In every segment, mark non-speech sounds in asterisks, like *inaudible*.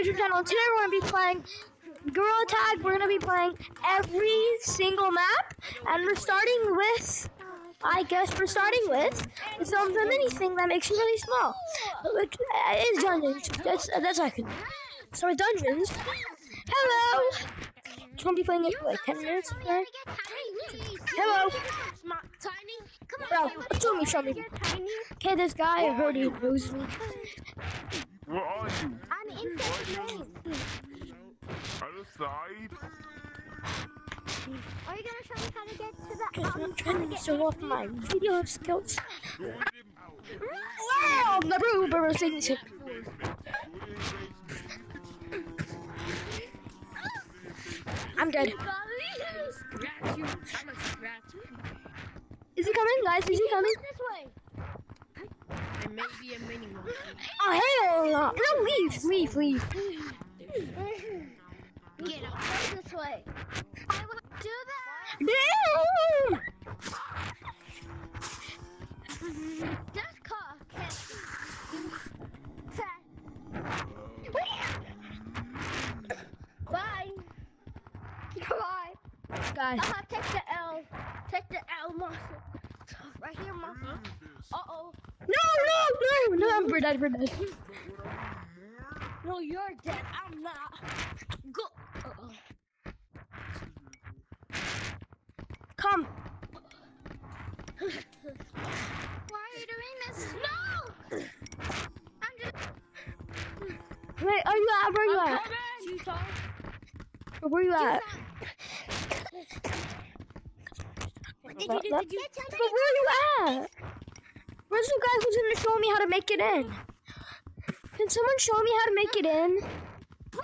YouTube channel. Today we're gonna be playing Gorilla Tag. We're gonna be playing every single map, and we're starting with. I guess we're starting with some the mini thing that makes you really small, which is dungeons. That's that's I can. So with dungeons. Hello. Just gonna be playing it for like ten minutes. Okay? Hello. Bro, show me, show me. Okay, this guy he knows me. Where are you? I'm inside Other side? Are you gonna show me how to get to the Because um, I'm trying to show off my video skills. Wow, the Uber signature. I'm dead. Scratch you. I'm a. Is he coming, guys? Is he coming? This way. There may be a mini monkey. Oh hell no! No, leave, leave, leave. Get out. Go this way. I do that. No! Just call. Bye. Bye. Guys, Uh, take the L. Take the L, muscle. Right here, muscle. Uh oh. no, no, no, no! We're *laughs* dead. No, you're dead. I'm not. Go. Uh-oh. Come. Why are you doing this? No. I'm just. Wait, are you at? Where are you I'm at? coming. Where you at? Did you, did you, but where are you at? Where's the guy who's gonna show me how to make it in? Can someone show me how to make it in? Bro,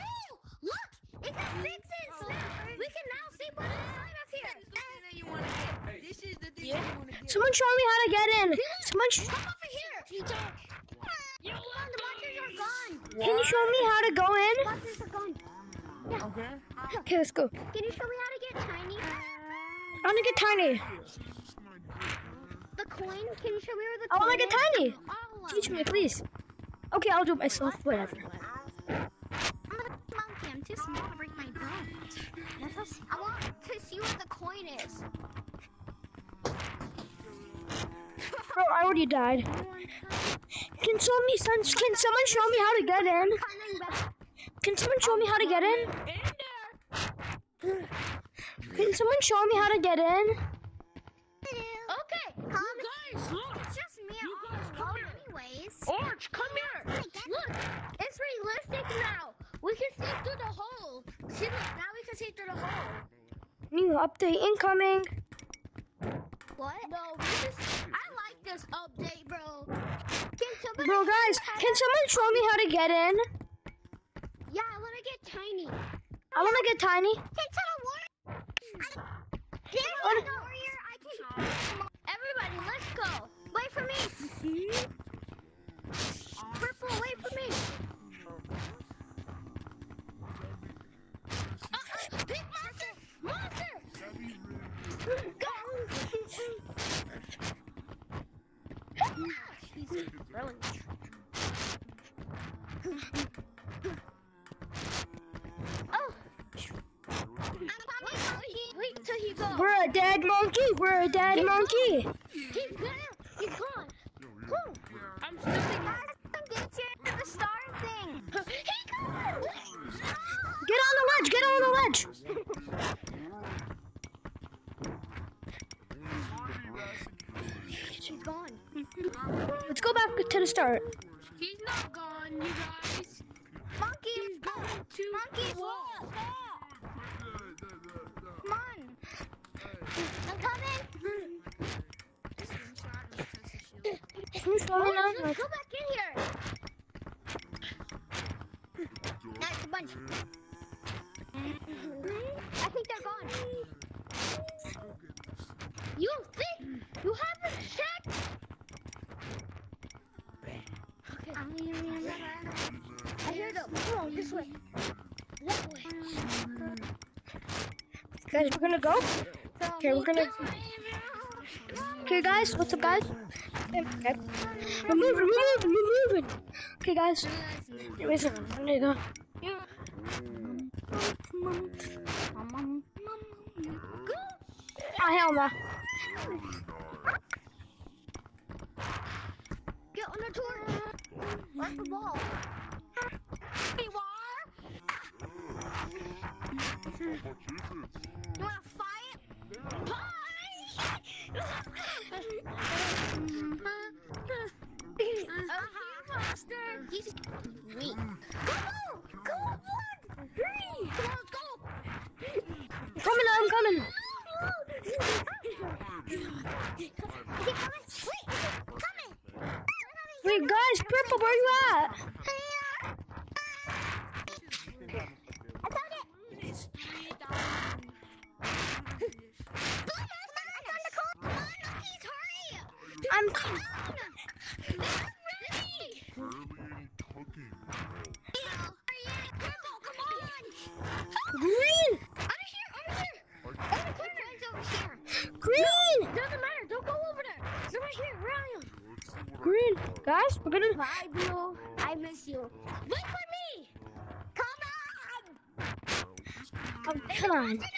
look! It got fixes! We can now see what's inside of here! This is the thing you want to get. Someone show me how to get in. Someone, sh- Come over here! You know what? The monsters are gone! can you show me how to go in? Monsters are gone. Okay. Okay, let's go. Can you show me how to get tiny? I wanna get tiny. The coin? Can you show me where the I coin wanna get tiny. Teach me, please. Okay, I'll do it myself. Whatever. I'm a monkey. I'm too small to break my bones. I want to see where the coin is. Bro, I already died. Can show me. Can someone show me how to get in? Can someone show me how to get in? Can someone show me how to get in? Okay, come. Guys, look. It's just me You on guys, the come road here. Anyways. Come here. Look, it's realistic now. We can see through the hole. See, look, now we can see through the hole. New update incoming. What? No, this is. I like this update, bro. Can somebody? Bro, guys, can someone show me how to get in? Yeah, I wanna get tiny. I wanna get tiny. Can someone warrior? Can What? a warrior? I can. Everybody, let's go. Wait for me. Purple, wait for me. Uh, uh, big monster! Monster! Go! Oh! I'm Wait till he goes. We're a dead monkey. We're a dead monkey. He's gone. He's gone. Cool. I'm still thinking. Get you to the star thing. He gone. Get on the ledge. Get on the ledge. She's gone. Let's go back start. He's not gone, you guys. Monkey. He's going to Monkey. the wall. Come on. I'm coming. Can you show me now? Go back in here. Nice a bunch. I think they're gone. You think you haven't checked? Okay. I hear them. Come on, this way. That way. Guys, we're gonna go. Okay, we're gonna. Okay, guys, what's up, guys? We're moving, we're moving, we're moving. Okay, guys. Anyways, I'm gonna go. Oh hell no. Get on the tour. Where's the ball? Hey, war. How much is it? You wanna fight? uh-huh. Monster. He's weak. Go, go, on. Hurry. Come on, go. I'm coming. Coming? Wait, guys, purple, where you at? Gonna. Bye, Blue. I miss you. Wait for me. Come on. Come on. Get it.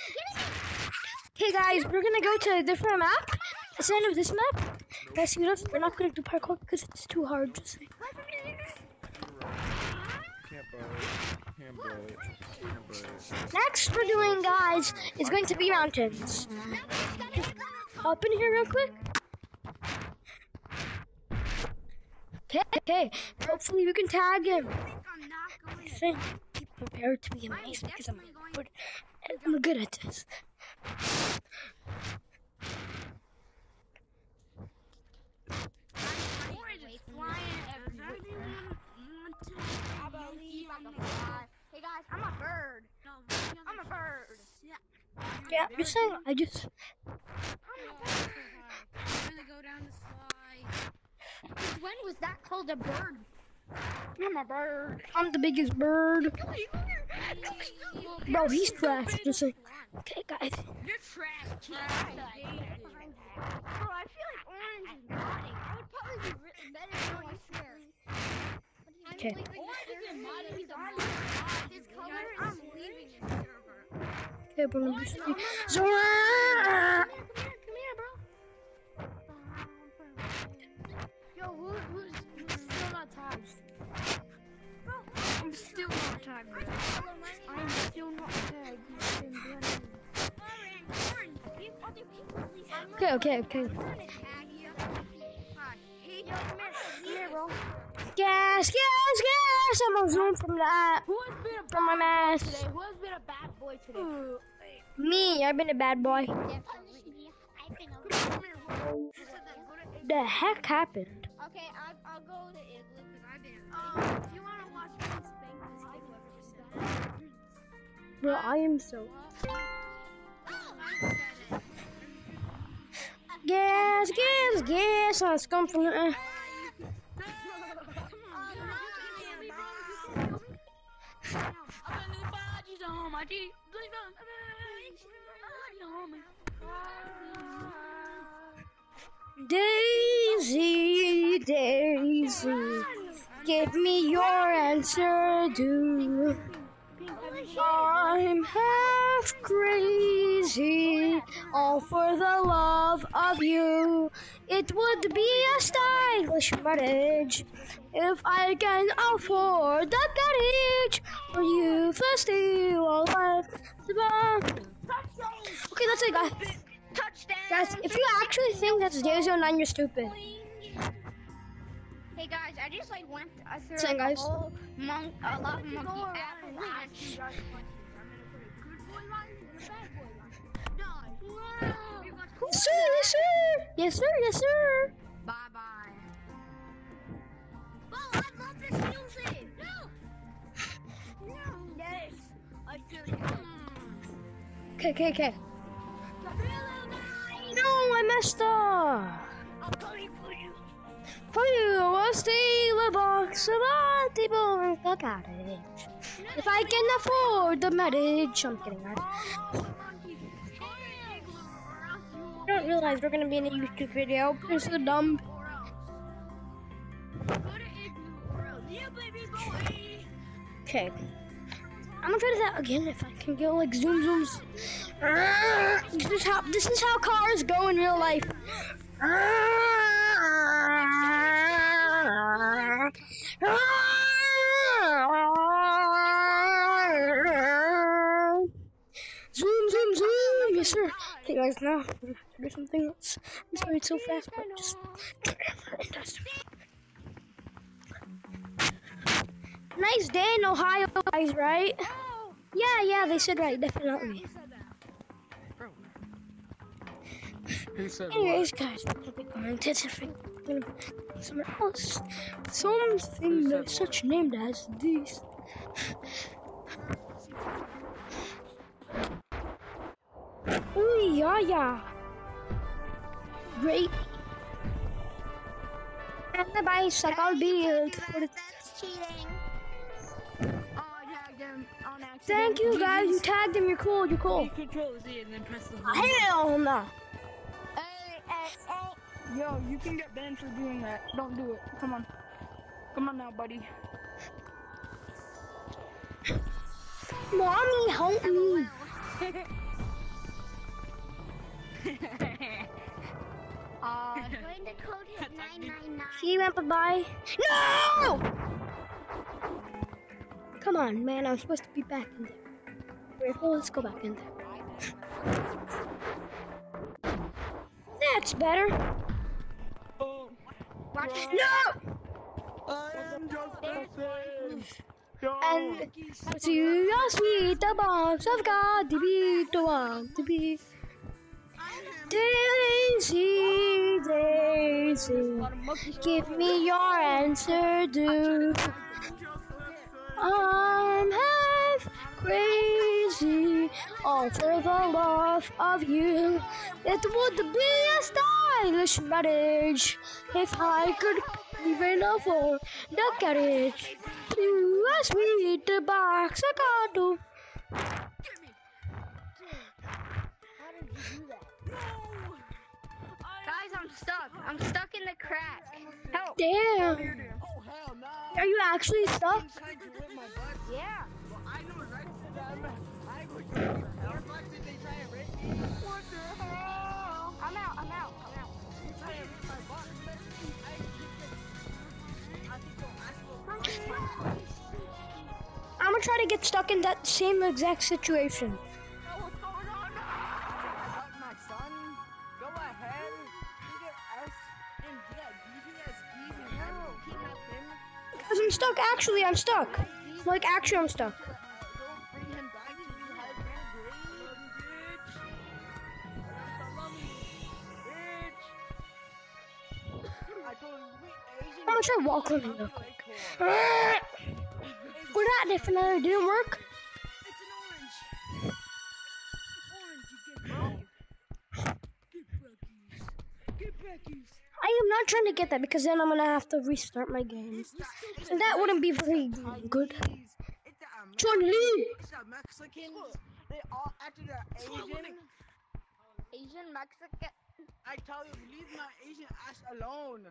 Okay, guys, we're gonna go to a different map. Instead of this map, guys, see us? We're not gonna do parkour because it's too hard. Just saying. Wait for me. Can't blow it. Can't blow it. Can't blow it. Next, we're doing, guys, is going to be mountains. Now we just gotta hit them. Hop in here real quick. Okay, okay. Hopefully, we can tag him. I'm not going I think be prepared to be amazed because I'm good. I'm good at this. Hey guys, I'm a bird. I'm a bird. Yeah, I'm just saying. I just. Really go down the slide. Since when was that called a bird? I'm a bird. I'm the biggest bird. Bro, he's trash. Just like. Okay, guys. You're trash, kid. Bro, I feel like orange is nodding. I would probably be written better than I swear. Okay. His color, I'm leaving this server. Okay, but I'm just. Zora! Not tagged. I'm still not tagged. Okay, okay, okay. Gas, gas, gas! I'm gonna zoom from that. Who has been a From my mask. today? Who has been a bad boy today? Me, I've been a bad boy. The heck happened? Okay, I'll, I'll go to Igloo because I've been. Um, if you want to watch me spank this Bro, I am so. Gas, gas, gas! I scum from the. Eh. Daisy, Daisy, give me your answer, do. I'm half crazy, all for the love of you. It would be a stylish marriage if I can afford the carriage for you all my. Okay, that's it, guys. Guys, if you actually think that's Daisy 09, you're stupid. Hey guys, I just like went through like, guys. a whole monk, a lot of monkey Yes, sir, yes, sir. Yes, sir, yes, sir. Bye bye. Oh, I love this music. No. No. Yes. I feel it. Okay, okay, okay. No, I messed up. I'm coming for you. For you, I'll steal a box of all people in the cottage. If I can afford the marriage, I'm kidding. I don't realize we're gonna be in a YouTube video. It's so dumb. Okay. I'm gonna try that again if I can go like zoom zooms. This is how this is how cars go in real life. Zoom, zoom, zoom. Yes, sir. Hey guys, now *laughs* do something else. I'm sorry it's so fast, but just interesting. Nice day in Ohio, guys, right? Yeah, yeah, they said right, definitely. Bro. Who Anyways, guys, we're gonna be going to different, we're somewhere else. Something that's such named as this. Ooh, yeah, yeah. Great. And the bicycle built for the That's cheating. Oh, I tagged him on accident. Thank you guys, you tagged him, you're cool, you're cool. Control Z and then press the. Hell no. Hey, hey, hey. Yo, you can get banned for doing that. Don't do it. Come on. Come on now, buddy. Mommy, help me. *laughs* *laughs* Uh, Going to code hit 999. He went bye-bye. No! Come on, man, I'm supposed to be back in there. Wait, well, let's go back in there. That's better. Oh, No! I am just a And to your sweet the box of God to be the one to be. Daisy, Daisy, give me your answer, do. I'm half crazy, all for the love of you. It would be a stylish marriage if I could even afford the carriage to a sweet box of God. Guys, I'm stuck. I'm stuck in the crack. Help. Damn, Oh hell no! are you actually stuck? Inside you with my butt. Yeah. Well, I know right to them. I would do it. How much did they try and rape me? What the hell? I'm out. I'm out. I'm out. You try and rape my butt? I I think you'll ask for I'm gonna try to get stuck in that same exact situation. Actually, I'm stuck. Like, actually, I'm stuck. I'm gonna try walk on real quick. We're not different. It didn't work. Not trying to get that because then I'm gonna have to restart my game. And that wouldn't be very good. It's the, Chun Li! it's Mexicans. They all acted Asian. Asian Mexican. I tell you, leave my Asian ass alone.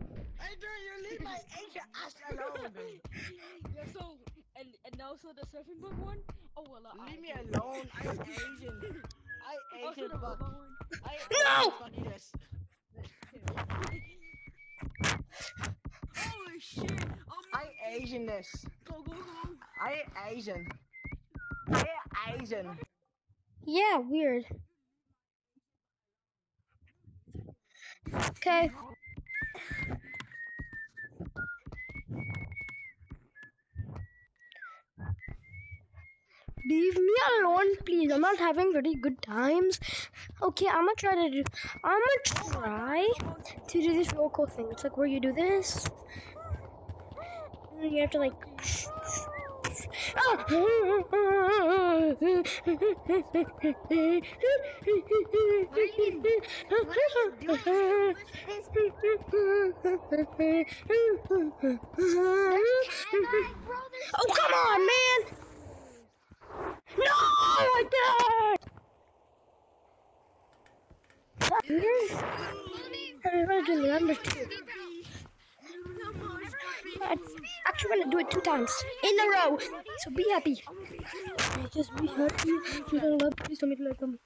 Adrian, you leave my Asian ass alone. *laughs* yeah, so, and, and also the surfing book one? Oh, well, uh, Leave me alone. I'm *laughs* Asian. I Asian fuck. I No! Asian fuck yes. Holy shit! I Asianness. Go, go, go. I Asian. I Asian. Yeah, weird. Okay. Leave me alone, please. I'm not having very good times. Okay, I'm gonna try to do. I'm gonna try to do this real cool thing. It's like where you do this, and you have to like. Oh, come on, man! I remember doing the number two. I actually want to do it two times in a row. So be happy. Just be happy. If you don't love, please don't make like them.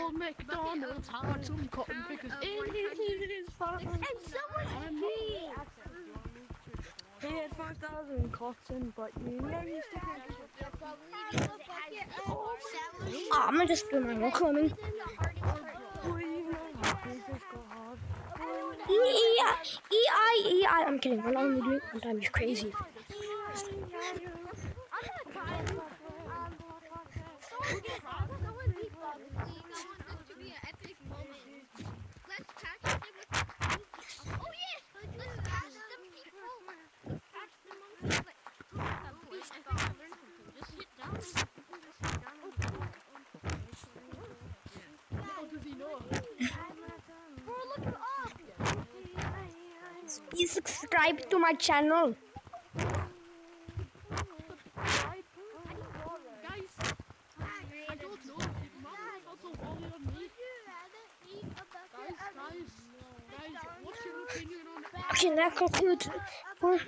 Old MacDonald's had some cotton because it is his farm. And someone 4,000 cotton, but you know you still can't oh, I'm just doing my rock climbing. E I E I. I'm kidding, we're not gonna do it one time, you're crazy. What's your opinion on Okay, that concludes uh,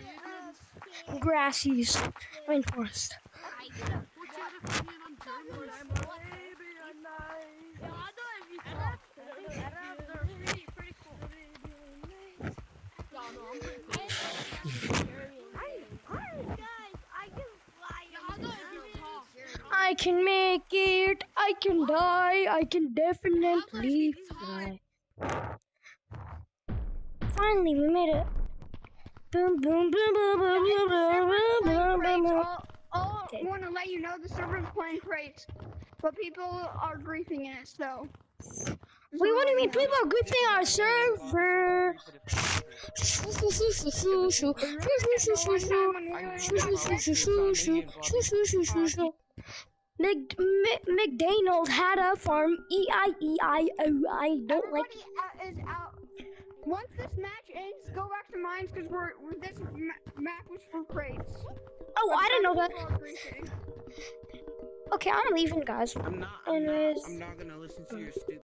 Grassies Rainforest. I can make it. I can die. I can definitely fly. Finally, we made it. Boom, boom, boom, boom, boom, boom, boom, boom, boom, boom, boom. Oh, want to let you know the server's playing crates, but people are griefing it. So Wait, what do you mean? People are griefing our server. Shoo, shoo, shoo, shoo, shoo, shoo. Shoo, shoo, shoo, shoo, shoo. Shoo, shoo, shoo, shoo, shoo, shoo. Shoo, shoo, shoo, shoo, shoo. Mc, Mc, McDonald had a farm. E I E I O. I don't like. everybody out- is out. Once this match ends, go back to mines because we're, we're this ma- map was for crates. Oh, I didn't know that. People are griefing. Okay, I'm leaving, guys. I'm not. I'm Anyways. not. I'm not gonna listen to your stupid